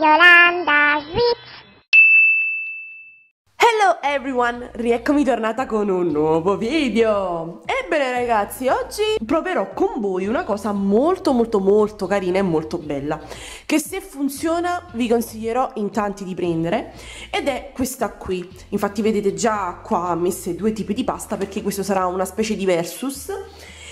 Yolanda Sweet. Hello everyone, rieccomi tornata con un nuovo video. Ebbene ragazzi, oggi proverò con voi una cosa molto molto molto carina e molto bella Che se funziona vi consiglierò in tanti di prendere Ed è questa qui. Infatti vedete già qua messe due tipi di pasta perché questo sarà una specie di versus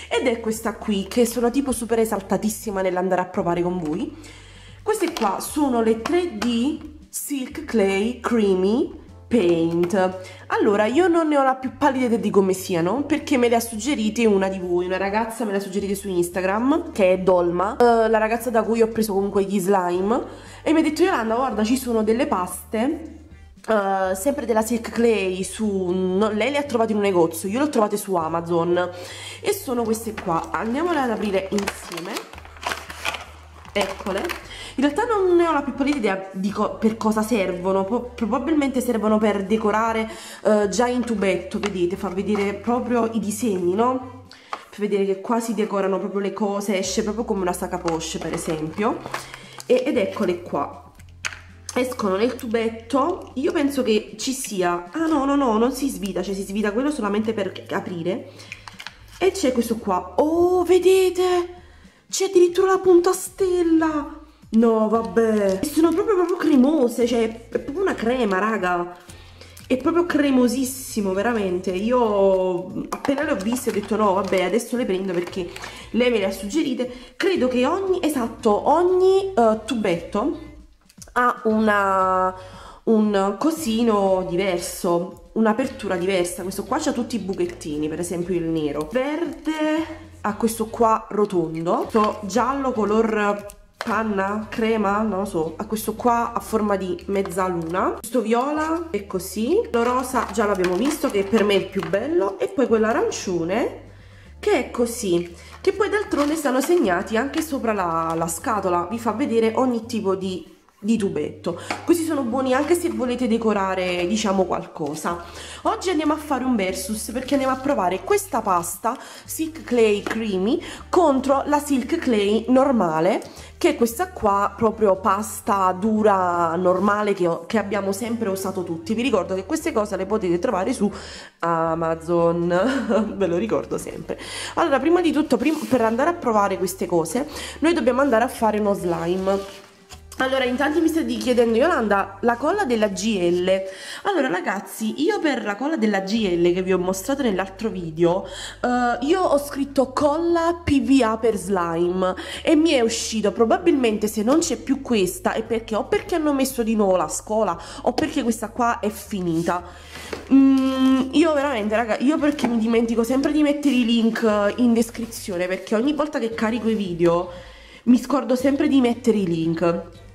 Ed è questa qui che sono tipo super esaltatissima nell'andare a provare con voi Queste qua sono le 3D Silk Clay Creamy Paint. Allora io non ne ho la più pallida idea di come siano perché me le ha suggerite una di voi una ragazza me le ha suggerite su Instagram che è Dolma uh, la ragazza da cui ho preso comunque gli slime e mi ha detto Yolanda guarda ci sono delle paste Uh, sempre della Silk Clay su no, lei le ha trovate in un negozio io le ho trovate su Amazon e sono queste qua. Andiamole ad aprire insieme eccole in realtà non ne ho la più pallida idea di co per cosa servono, Pro probabilmente servono per decorare uh, già in tubetto, vedete, fa vedere proprio i disegni, no? Per vedere che qua si decorano proprio le cose, esce proprio come una saca poche per esempio. E ed eccole qua, escono nel tubetto. Io penso che ci sia ah no no no non si svita cioè si svita quello solamente per aprire. E c'è questo qua. Oh vedete c'è addirittura la punta stella No, vabbè. Sono proprio, proprio cremose, cioè è proprio una crema, raga. È proprio cremosissimo, veramente. Io appena le ho viste ho detto no, vabbè, adesso le prendo perché lei me le ha suggerite. Credo che ogni, esatto, ogni uh, tubetto ha una, un cosino diverso, un'apertura diversa. Questo qua c'ha tutti i buchettini, per esempio il nero. Verde ha questo qua rotondo, questo giallo color panna, crema, non lo so, ha questo qua a forma di mezzaluna, questo viola è così, lo rosa già l'abbiamo visto che per me è il più bello. E poi quello arancione che è così, che poi d'altronde stanno segnati anche sopra la, la scatola, vi fa vedere ogni tipo di di tubetto. Questi sono buoni anche se volete decorare diciamo qualcosa. Oggi andiamo a fare un versus perché andiamo a provare questa pasta silk clay creamy contro la silk clay normale che è questa qua proprio pasta dura normale che, che abbiamo sempre usato tutti. Vi ricordo che queste cose le potete trovare su Amazon. Ve lo ricordo sempre. Allora prima di tutto prima, per andare a provare queste cose noi dobbiamo andare a fare uno slime allora, in tanti mi state chiedendo, Yolanda, la colla della GL. Allora, ragazzi, io per la colla della GL che vi ho mostrato nell'altro video, uh, io ho scritto colla PVA per slime e mi è uscito, probabilmente se non c'è più questa, è perché o perché hanno messo di nuovo la scuola o perché questa qua è finita. Mm, io veramente, raga, io perché mi dimentico sempre di mettere i link in descrizione, perché ogni volta che carico i video mi scordo sempre di mettere i link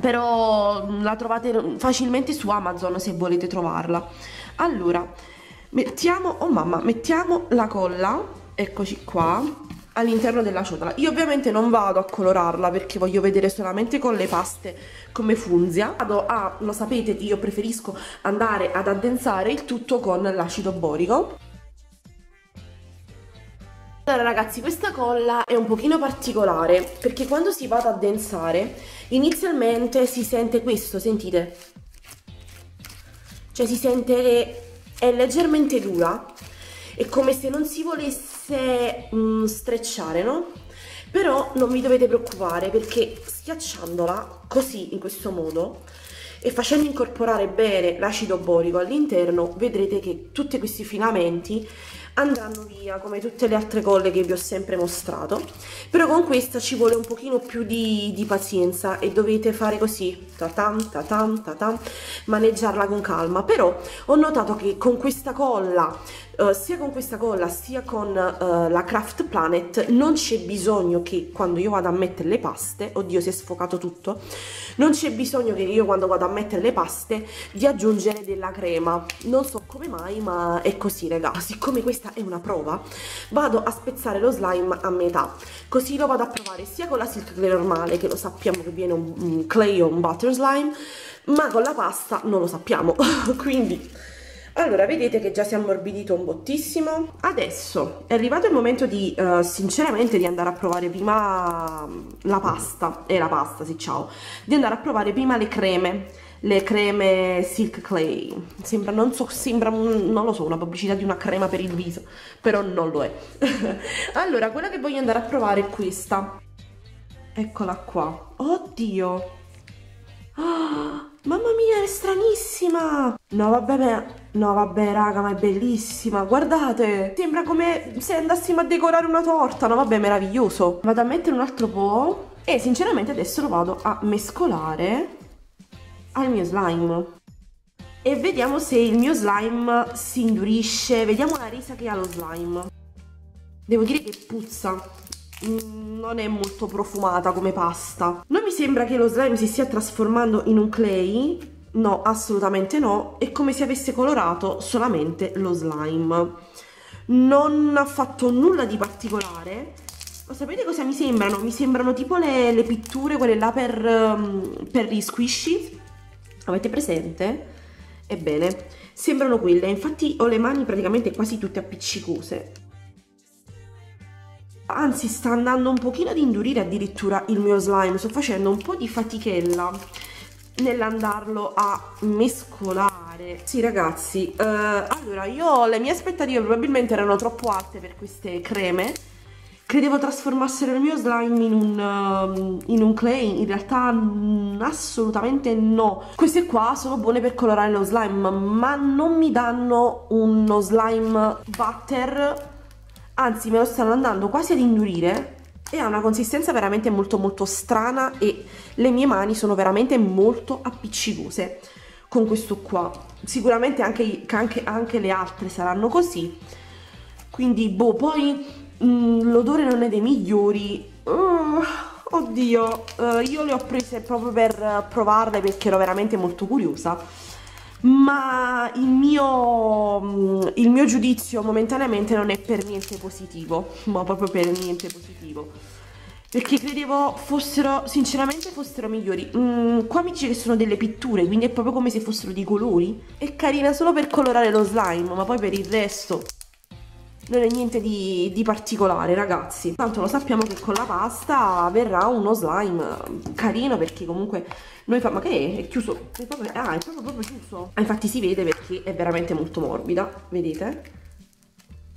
però mm, la trovate facilmente su Amazon se volete trovarla. Allora mettiamo oh mamma mettiamo la colla eccoci qua all'interno della ciotola. Io ovviamente non vado a colorarla perché voglio vedere solamente con le paste come funzia. Vado a lo sapete io preferisco andare ad addensare il tutto con l'acido borico allora ragazzi questa colla è un pochino particolare perché quando si va ad addensare inizialmente si sente questo, sentite? Cioè si sente è leggermente dura, è come se non si volesse mm, strecciare, no? Però non vi dovete preoccupare perché schiacciandola così, in questo modo, e facendo incorporare bene l'acido borico all'interno vedrete che tutti questi filamenti andranno via come tutte le altre colle che vi ho sempre mostrato. Però con questa ci vuole un pochino più di, di pazienza e dovete fare così tatam, tatam, tatam, maneggiarla con calma. Però ho notato che con questa colla uh, sia con questa colla sia con uh, la Craft Planet non c'è bisogno che quando io vado a mettere le paste oddio si è sfocato tutto non c'è bisogno che io quando vado a mettere le paste di aggiungere della crema. Non so come mai ma è così raga. Siccome questa questa è una prova vado a spezzare lo slime a metà. Così lo vado a provare sia con la silk clay normale che lo sappiamo che viene un, un clay o un butter slime ma con la pasta non lo sappiamo. Quindi allora vedete che già si è ammorbidito un bottissimo. Adesso è arrivato il momento di uh, sinceramente di andare a provare prima la pasta. E la pasta sì ciao. Di andare a provare prima le creme le creme Silk Clay. Sembra, non so, sembra, non lo so, una pubblicità di una crema per il viso però non lo è. Allora, quella che voglio andare a provare è questa. Eccola qua. Oddio. Oh, mamma mia, è stranissima. No vabbè, ma, no vabbè raga, ma è bellissima. Guardate, sembra come se andassimo a decorare una torta. No vabbè, meraviglioso. Vado a mettere un altro po' e sinceramente adesso lo vado a mescolare al mio slime. E vediamo se il mio slime si indurisce. Vediamo la resa che ha lo slime. Devo dire che puzza. Mm, non è molto profumata come pasta. Non mi sembra che lo slime si stia trasformando in un clay no assolutamente no è come se avesse colorato solamente lo slime non ha fatto nulla di particolare ma sapete cosa mi sembrano? mi sembrano tipo le, le pitture quelle là per, um, per gli squishy Avete presente? Ebbene, sembrano quelle, infatti ho le mani praticamente quasi tutte appiccicose. Anzi, sta andando un pochino ad indurire addirittura il mio slime, sto facendo un po' di fatichella nell'andarlo a mescolare. Sì ragazzi, eh, allora io le mie aspettative probabilmente erano troppo alte per queste creme, credevo trasformassero il mio slime in un, uh, in un clay, in realtà mm, assolutamente no. Queste qua sono buone per colorare lo slime, ma non mi danno uno slime butter, anzi me lo stanno andando quasi ad indurire e ha una consistenza veramente molto molto strana e le mie mani sono veramente molto appiccicose con questo qua. Sicuramente anche, anche, anche le altre saranno così, quindi boh, poi mm, l'odore non è dei migliori. Uh, oddio uh, io le ho prese proprio per provarle perché ero veramente molto curiosa ma il mio, il mio giudizio momentaneamente non è per niente positivo ma proprio per niente positivo perché credevo fossero, sinceramente fossero migliori. Mm, qua mi dice che sono delle pitture, quindi è proprio come se fossero dei colori. È carina solo per colorare lo slime, ma poi per il resto non è niente di, di, particolare ragazzi. Tanto lo sappiamo che con la pasta verrà uno slime carino perché comunque noi fa ma che è? è chiuso. È proprio, ah è proprio, proprio chiuso. Ah, infatti si vede perché è veramente molto morbida vedete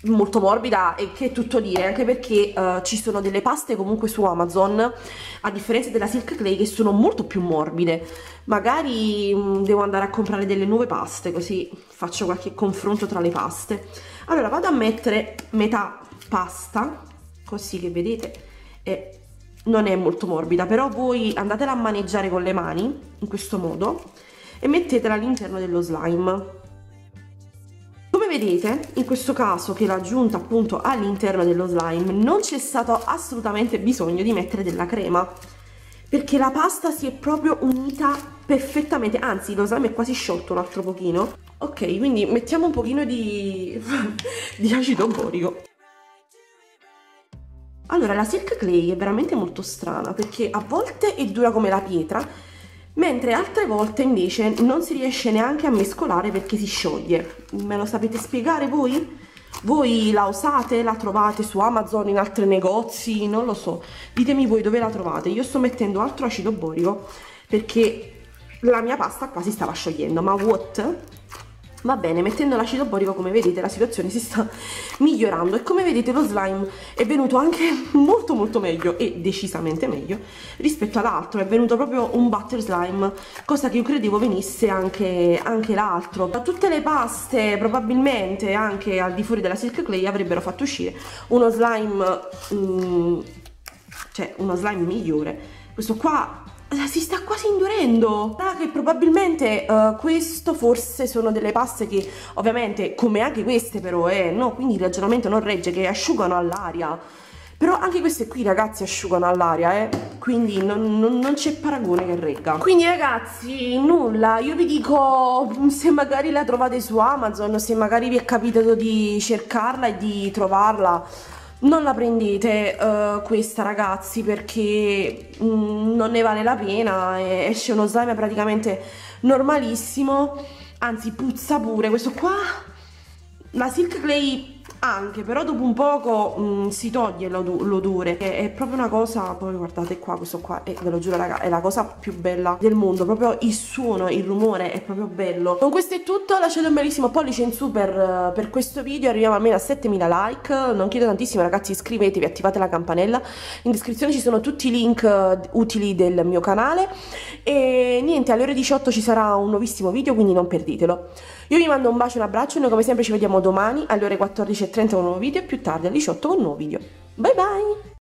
molto morbida e che tutto dire anche perché uh, ci sono delle paste comunque su Amazon a differenza della Silk Clay che sono molto più morbide. Magari mh, mm, devo andare a comprare delle nuove paste così faccio qualche confronto tra le paste. Allora vado a mettere metà pasta così che vedete è, non è molto morbida però voi andatela a maneggiare con le mani in questo modo e mettetela all'interno dello slime come vedete in questo caso che l'ho aggiunta appunto all'interno dello slime non c'è stato assolutamente bisogno di mettere della crema perché la pasta si è proprio unita perfettamente anzi lo slime è quasi sciolto un altro pochino. Ok quindi mettiamo un pochino di, di acido borico. Allora la silk clay è veramente molto strana perché a volte è dura come la pietra mentre altre volte invece non si riesce neanche a mescolare perché si scioglie. Me lo sapete spiegare voi? voi la usate, la trovate su Amazon, in altri negozi, non lo so. Ditemi voi dove la trovate. Io sto mettendo altro acido borico perché la mia pasta quasi stava sciogliendo ma what? Va bene mettendo l'acido borico come vedete la situazione si sta migliorando. E come vedete lo slime è venuto anche molto molto meglio e decisamente meglio rispetto all'altro. È venuto proprio un butter slime cosa che io credevo venisse anche, anche l'altro. Tutte le paste probabilmente anche al di fuori della silk clay avrebbero fatto uscire uno slime mm, cioè uno slime migliore. Questo qua si sta quasi indurendo. Sarà che probabilmente uh, questo forse sono delle paste che ovviamente come anche queste però eh, no? Quindi il ragionamento non regge che asciugano all'aria. Però anche queste qui ragazzi asciugano all'aria eh. Quindi non, non, non c'è paragone che regga. Quindi ragazzi nulla. Io vi dico se magari la trovate su Amazon se magari vi è capitato di cercarla e di trovarla non la prendete uh, questa ragazzi perché mm, non ne vale la pena esce uno slime praticamente normalissimo anzi puzza pure, questo qua, la Silk Clay anche, però dopo un poco mh, mm, si toglie l'odore, è, è, proprio una cosa, poi guardate qua, questo qua, è, ve lo giuro raga, è la cosa più bella del mondo, proprio il suono, il rumore è proprio bello. Con questo è tutto, lasciate un bellissimo pollice in su per, per questo video, arriviamo almeno a 7000 like, non chiedo tantissimo ragazzi, iscrivetevi, attivate la campanella, in descrizione ci sono tutti i link eh, utili del mio canale. E niente, alle ore 18 ci sarà un nuovissimo video, quindi non perditelo. Io vi mando un bacio e un abbraccio, noi come sempre ci vediamo domani alle ore 14.30 con un nuovo video e più tardi alle 18 con un nuovo video. Bye bye!